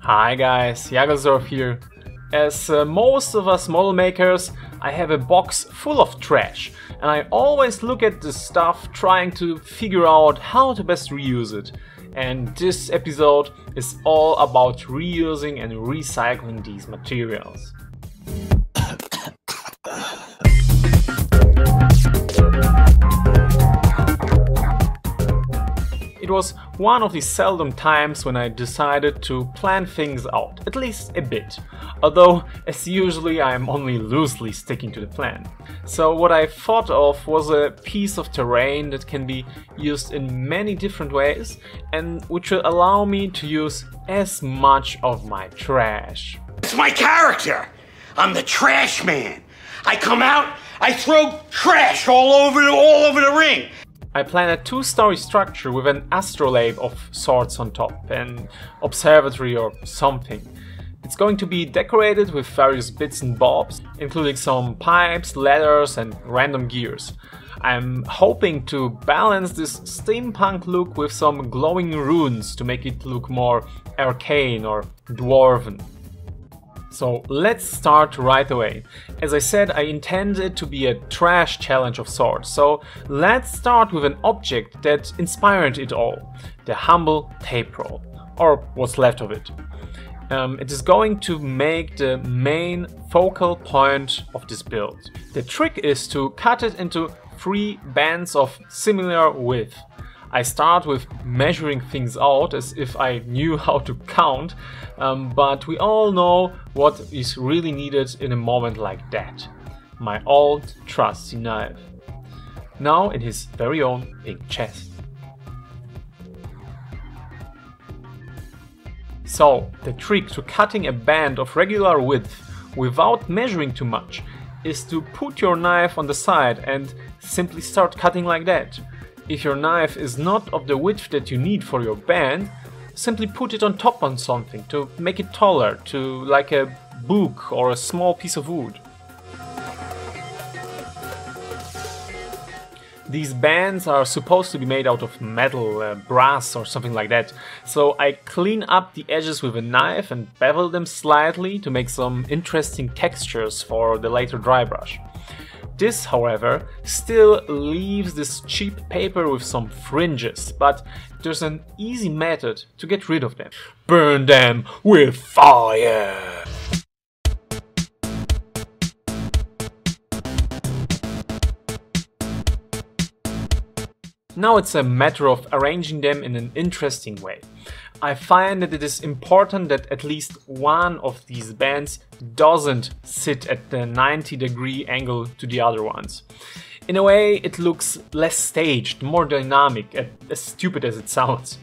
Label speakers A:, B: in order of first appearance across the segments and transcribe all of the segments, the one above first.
A: Hi guys, Jagelsdorf here. As uh, most of us model makers, I have a box full of trash and I always look at the stuff trying to figure out how to best reuse it. And this episode is all about reusing and recycling these materials. It was one of the seldom times when I decided to plan things out, at least a bit, although as usually I am only loosely sticking to the plan. So what I thought of was a piece of terrain that can be used in many different ways and which will allow me to use as much of my trash.
B: It's my character! I'm the trash man! I come out, I throw trash all over the, all over the ring!
A: I plan a two-story structure with an astrolabe of sorts on top, an observatory or something. It's going to be decorated with various bits and bobs, including some pipes, ladders and random gears. I'm hoping to balance this steampunk look with some glowing runes to make it look more arcane or dwarven. So let's start right away. As I said, I intend it to be a trash challenge of sorts, so let's start with an object that inspired it all, the humble tape roll, or what's left of it. Um, it is going to make the main focal point of this build. The trick is to cut it into three bands of similar width. I start with measuring things out as if I knew how to count, um, but we all know what is really needed in a moment like that. My old trusty knife. Now in his very own big chest. So, the trick to cutting a band of regular width without measuring too much is to put your knife on the side and simply start cutting like that. If your knife is not of the width that you need for your band, simply put it on top on something to make it taller, to like a book or a small piece of wood. These bands are supposed to be made out of metal, uh, brass or something like that, so I clean up the edges with a knife and bevel them slightly to make some interesting textures for the later dry brush. This, however, still leaves this cheap paper with some fringes, but there's an easy method to get rid of them. Burn them with fire! Now it's a matter of arranging them in an interesting way. I find that it is important that at least one of these bands doesn't sit at the 90 degree angle to the other ones. In a way, it looks less staged, more dynamic, as stupid as it sounds.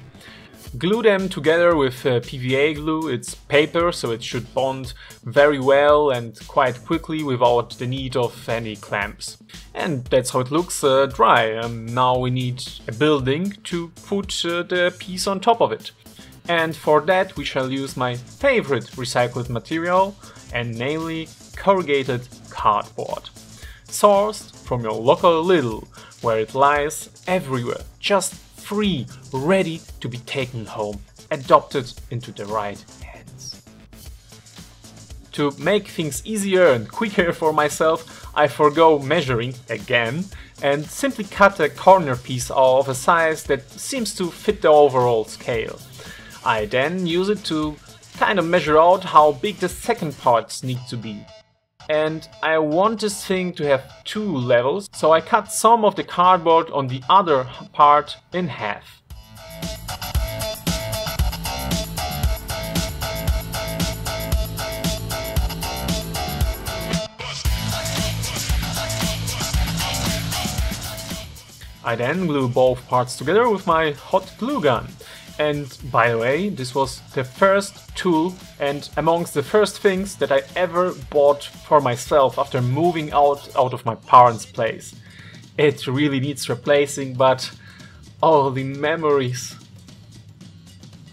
A: Glue them together with uh, PVA glue, it's paper so it should bond very well and quite quickly without the need of any clamps. And that's how it looks uh, dry. Um, now we need a building to put uh, the piece on top of it. And for that we shall use my favorite recycled material, and namely corrugated cardboard. Sourced from your local Lidl, where it lies everywhere, just free, ready to be taken home, adopted into the right hands. To make things easier and quicker for myself, I forgo measuring again and simply cut a corner piece of a size that seems to fit the overall scale. I then use it to kind of measure out how big the second parts need to be. And I want this thing to have two levels, so I cut some of the cardboard on the other part in half. I then glue both parts together with my hot glue gun. And by the way, this was the first tool and amongst the first things that I ever bought for myself after moving out, out of my parents' place. It really needs replacing, but all the memories.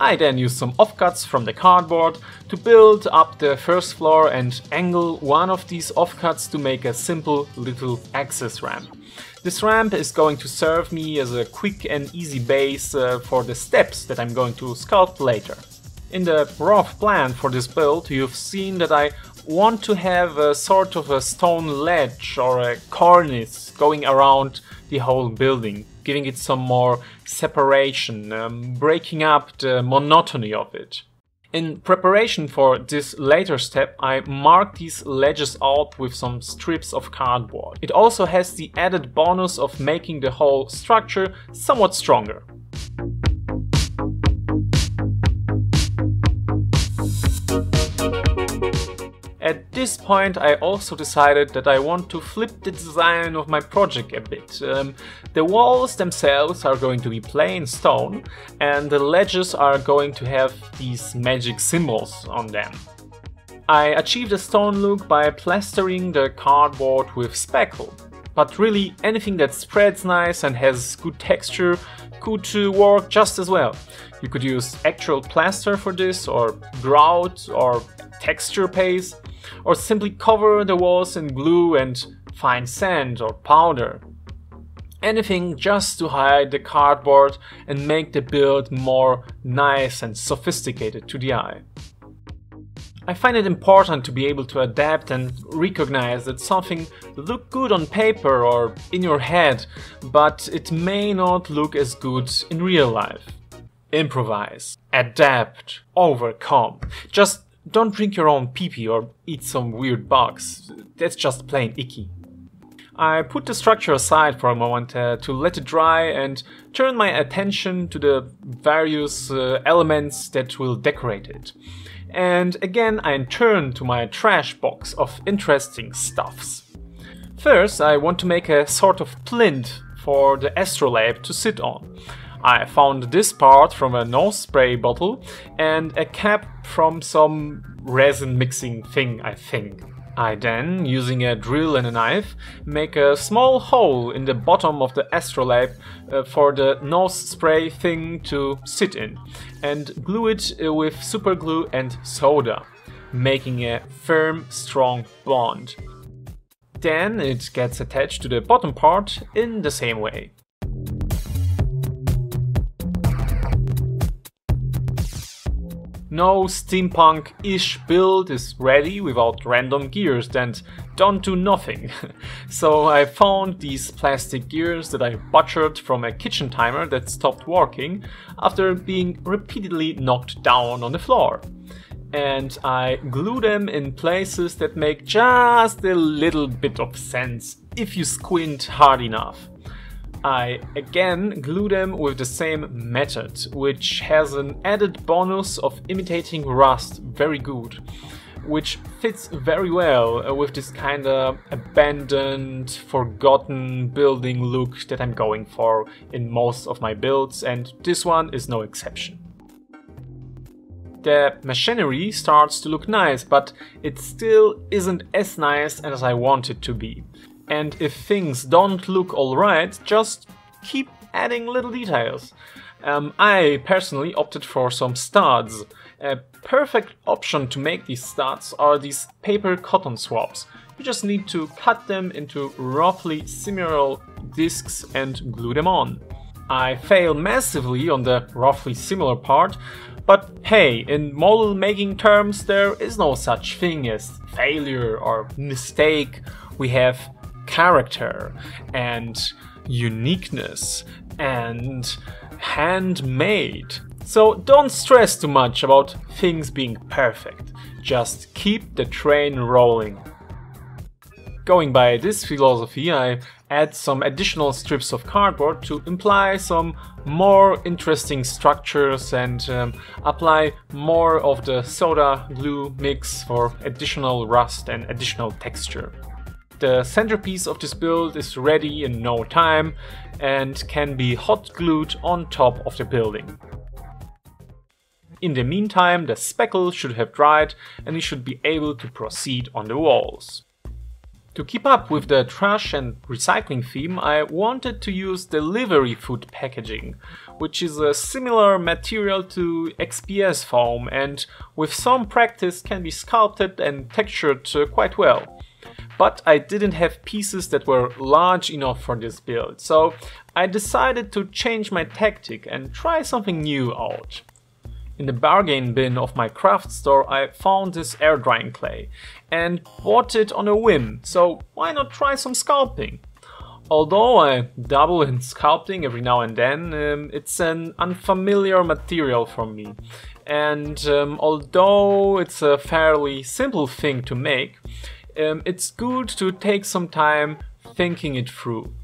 A: I then used some offcuts from the cardboard to build up the first floor and angle one of these offcuts to make a simple little access ramp. This ramp is going to serve me as a quick and easy base uh, for the steps that I'm going to sculpt later. In the rough plan for this build, you've seen that I want to have a sort of a stone ledge or a cornice going around the whole building, giving it some more separation, um, breaking up the monotony of it. In preparation for this later step, I mark these ledges out with some strips of cardboard. It also has the added bonus of making the whole structure somewhat stronger. This point I also decided that I want to flip the design of my project a bit. Um, the walls themselves are going to be plain stone and the ledges are going to have these magic symbols on them. I achieved a stone look by plastering the cardboard with spackle. But really anything that spreads nice and has good texture could work just as well. You could use actual plaster for this or grout or texture paste or simply cover the walls in glue and fine sand or powder. Anything just to hide the cardboard and make the build more nice and sophisticated to the eye. I find it important to be able to adapt and recognize that something look good on paper or in your head, but it may not look as good in real life. Improvise, adapt, overcome. Just don't drink your own pee-pee or eat some weird bugs. That's just plain icky. I put the structure aside for a moment uh, to let it dry and turn my attention to the various uh, elements that will decorate it. And again I turn to my trash box of interesting stuffs. First I want to make a sort of plinth for the astrolabe to sit on. I found this part from a nose spray bottle and a cap from some resin mixing thing, I think. I then, using a drill and a knife, make a small hole in the bottom of the astrolabe uh, for the nose spray thing to sit in, and glue it uh, with superglue and soda, making a firm, strong bond. Then it gets attached to the bottom part in the same way. No steampunk-ish build is ready without random gears and don't do nothing. so I found these plastic gears that I butchered from a kitchen timer that stopped working after being repeatedly knocked down on the floor. And I glue them in places that make just a little bit of sense if you squint hard enough. I again glue them with the same method, which has an added bonus of imitating rust very good, which fits very well uh, with this kinda abandoned, forgotten building look that I'm going for in most of my builds, and this one is no exception. The machinery starts to look nice, but it still isn't as nice as I want it to be. And if things don't look alright, just keep adding little details. Um, I personally opted for some studs. A perfect option to make these studs are these paper cotton swabs. You just need to cut them into roughly similar discs and glue them on. I fail massively on the roughly similar part, but hey, in model making terms there is no such thing as failure or mistake. We have character and uniqueness and handmade. So don't stress too much about things being perfect, just keep the train rolling. Going by this philosophy, I add some additional strips of cardboard to imply some more interesting structures and um, apply more of the soda glue mix for additional rust and additional texture. The centerpiece of this build is ready in no time and can be hot glued on top of the building. In the meantime, the spackle should have dried and we should be able to proceed on the walls. To keep up with the trash and recycling theme, I wanted to use delivery food packaging, which is a similar material to XPS foam and with some practice can be sculpted and textured uh, quite well but I didn't have pieces that were large enough for this build, so I decided to change my tactic and try something new out. In the bargain bin of my craft store I found this air drying clay and bought it on a whim, so why not try some sculpting? Although I dabble in sculpting every now and then, um, it's an unfamiliar material for me. And um, although it's a fairly simple thing to make, um, it's good to take some time thinking it through.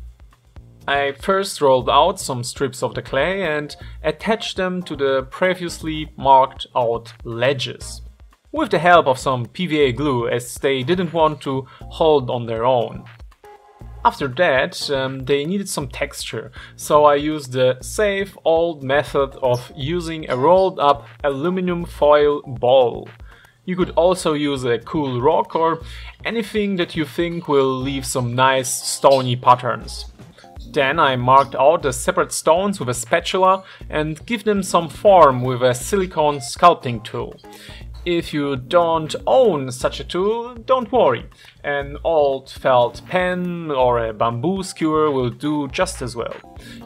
A: I first rolled out some strips of the clay and attached them to the previously marked out ledges. With the help of some PVA glue as they didn't want to hold on their own. After that, um, they needed some texture, so I used the safe old method of using a rolled up aluminum foil ball. You could also use a cool rock or anything that you think will leave some nice stony patterns. Then I marked out the separate stones with a spatula and give them some form with a silicone sculpting tool. If you don't own such a tool, don't worry. An old felt pen or a bamboo skewer will do just as well.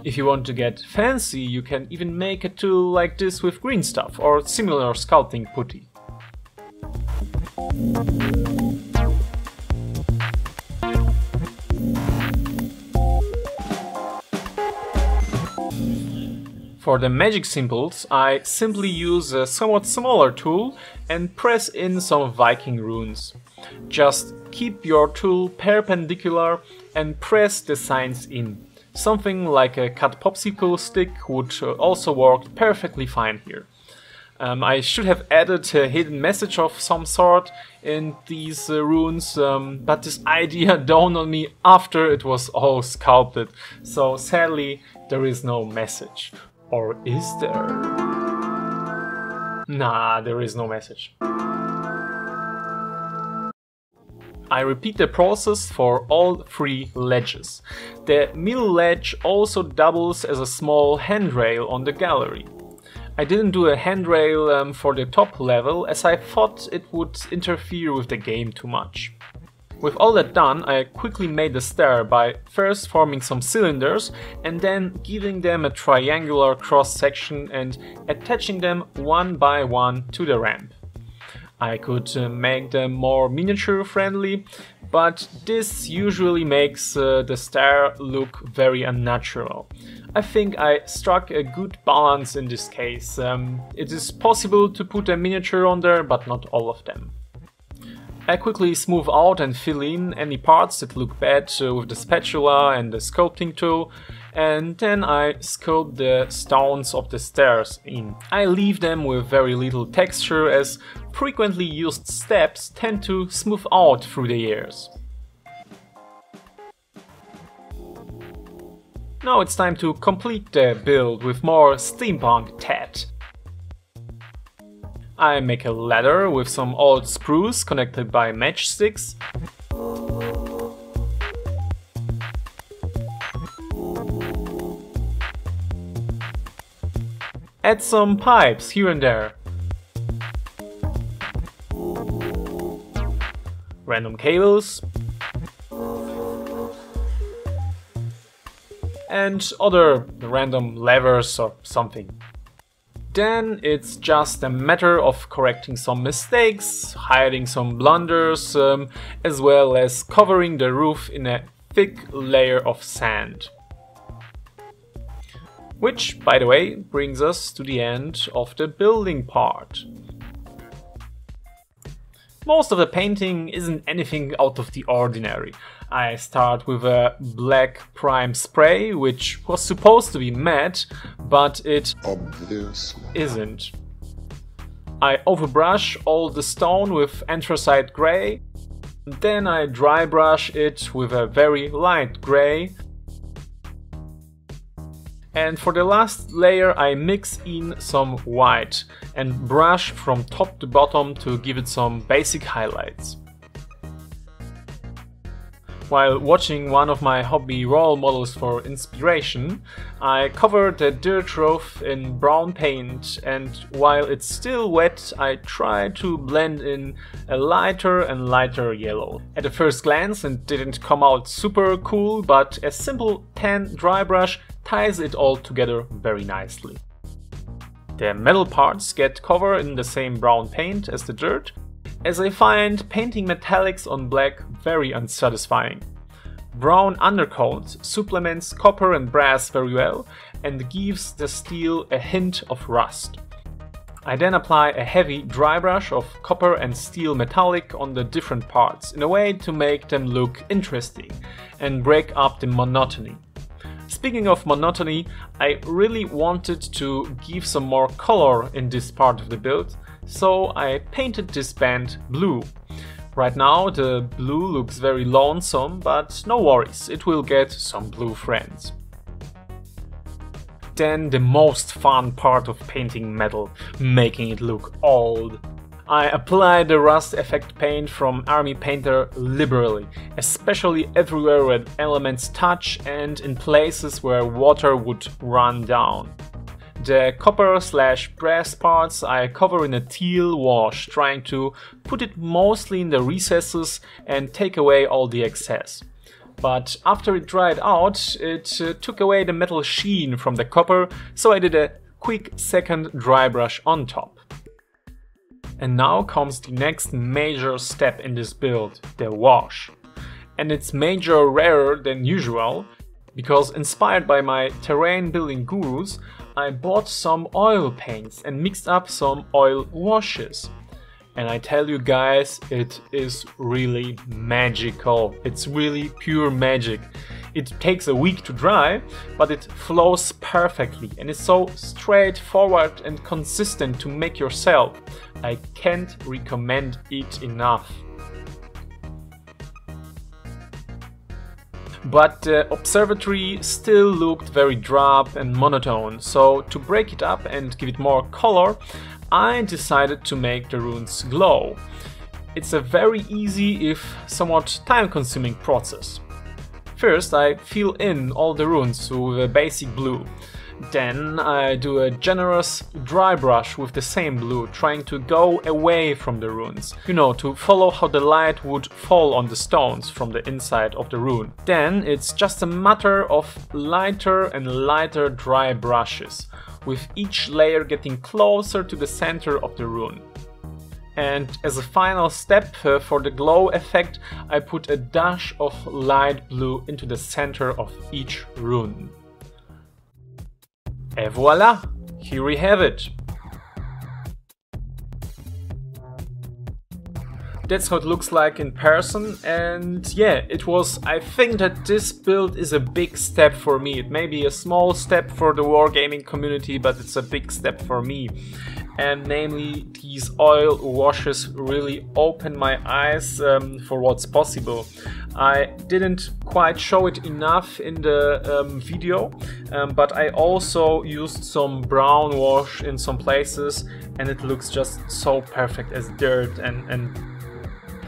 A: If you want to get fancy, you can even make a tool like this with green stuff or similar sculpting putty. For the magic symbols, I simply use a somewhat smaller tool and press in some Viking runes. Just keep your tool perpendicular and press the signs in. Something like a cut popsicle stick would also work perfectly fine here. Um, I should have added a hidden message of some sort in these uh, runes, um, but this idea dawned on me after it was all sculpted, so sadly there is no message. Or is there? Nah, there is no message. I repeat the process for all three ledges. The middle ledge also doubles as a small handrail on the gallery. I didn't do a handrail um, for the top level as I thought it would interfere with the game too much. With all that done, I quickly made the stair by first forming some cylinders and then giving them a triangular cross section and attaching them one by one to the ramp. I could uh, make them more miniature friendly, but this usually makes uh, the stair look very unnatural. I think I struck a good balance in this case. Um, it is possible to put a miniature on there, but not all of them. I quickly smooth out and fill in any parts that look bad with the spatula and the sculpting tool and then I sculpt the stones of the stairs in. I leave them with very little texture as frequently used steps tend to smooth out through the years. Now it's time to complete the build with more steampunk tat. I make a ladder with some old spruce connected by matchsticks. Add some pipes here and there. Random cables. And other random levers or something. Then it's just a matter of correcting some mistakes, hiding some blunders, um, as well as covering the roof in a thick layer of sand. Which, by the way, brings us to the end of the building part. Most of the painting isn't anything out of the ordinary. I start with a black prime spray, which was supposed to be matte, but it Obviously. isn't. I overbrush all the stone with anthracite grey, then I dry brush it with a very light grey, and for the last layer I mix in some white and brush from top to bottom to give it some basic highlights. While watching one of my hobby role models for inspiration, I covered the dirt roof in brown paint and while it's still wet I try to blend in a lighter and lighter yellow. At a first glance it didn't come out super cool, but a simple tan dry brush ties it all together very nicely. The metal parts get covered in the same brown paint as the dirt, as I find painting metallics on black very unsatisfying. Brown undercoat supplements copper and brass very well and gives the steel a hint of rust. I then apply a heavy dry brush of copper and steel metallic on the different parts in a way to make them look interesting and break up the monotony. Speaking of monotony, I really wanted to give some more color in this part of the build, so I painted this band blue. Right now the blue looks very lonesome, but no worries, it will get some blue friends. Then the most fun part of painting metal, making it look old. I apply the rust effect paint from Army Painter liberally, especially everywhere where elements touch and in places where water would run down. The copper slash brass parts I cover in a teal wash, trying to put it mostly in the recesses and take away all the excess. But after it dried out, it uh, took away the metal sheen from the copper, so I did a quick second dry brush on top. And now comes the next major step in this build, the wash. And it's major rarer than usual, because inspired by my terrain building gurus, I bought some oil paints and mixed up some oil washes. And I tell you guys, it is really magical. It's really pure magic. It takes a week to dry, but it flows perfectly and is so straightforward and consistent to make yourself. I can't recommend it enough. But the observatory still looked very drab and monotone, so to break it up and give it more color, I decided to make the runes glow. It's a very easy if somewhat time consuming process. First I fill in all the runes with a basic blue. Then I do a generous dry brush with the same blue, trying to go away from the runes. You know, to follow how the light would fall on the stones from the inside of the rune. Then it's just a matter of lighter and lighter dry brushes, with each layer getting closer to the center of the rune. And as a final step uh, for the glow effect, I put a dash of light blue into the center of each rune. Et voila! Here we have it. That's how it looks like in person and yeah, it was, I think that this build is a big step for me. It may be a small step for the wargaming community, but it's a big step for me and namely these oil washes really opened my eyes um, for what's possible. I didn't quite show it enough in the um, video, um, but I also used some brown wash in some places and it looks just so perfect as dirt and, and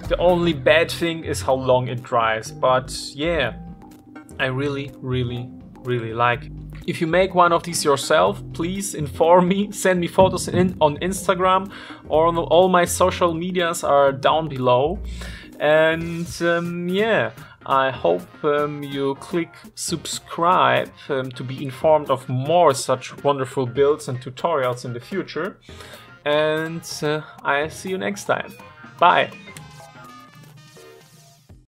A: the only bad thing is how long it dries, but yeah, I really, really, really like it. if you make one of these yourself, please inform me, send me photos in, on Instagram or on all my social medias are down below. And um, yeah, I hope um, you click subscribe um, to be informed of more such wonderful builds and tutorials in the future. And uh, I see you next time. Bye!